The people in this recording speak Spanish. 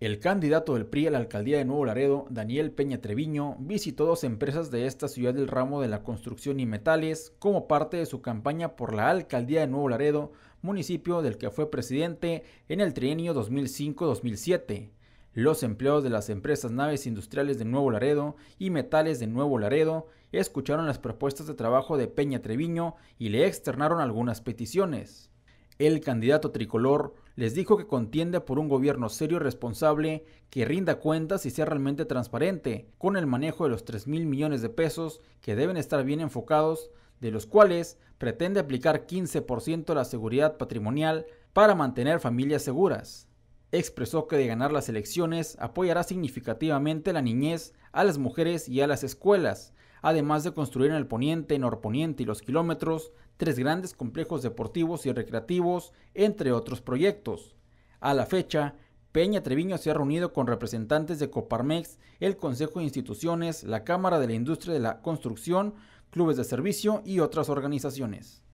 El candidato del PRI a la alcaldía de Nuevo Laredo, Daniel Peña Treviño, visitó dos empresas de esta ciudad del ramo de la construcción y metales como parte de su campaña por la alcaldía de Nuevo Laredo, municipio del que fue presidente en el trienio 2005-2007. Los empleados de las empresas Naves Industriales de Nuevo Laredo y Metales de Nuevo Laredo escucharon las propuestas de trabajo de Peña Treviño y le externaron algunas peticiones. El candidato tricolor les dijo que contiende por un gobierno serio y responsable que rinda cuentas y sea realmente transparente con el manejo de los 3 mil millones de pesos que deben estar bien enfocados, de los cuales pretende aplicar 15% de la seguridad patrimonial para mantener familias seguras. Expresó que de ganar las elecciones apoyará significativamente la niñez, a las mujeres y a las escuelas, además de construir en el poniente, norponiente y los kilómetros tres grandes complejos deportivos y recreativos, entre otros proyectos. A la fecha, Peña Treviño se ha reunido con representantes de Coparmex, el Consejo de Instituciones, la Cámara de la Industria de la Construcción, clubes de servicio y otras organizaciones.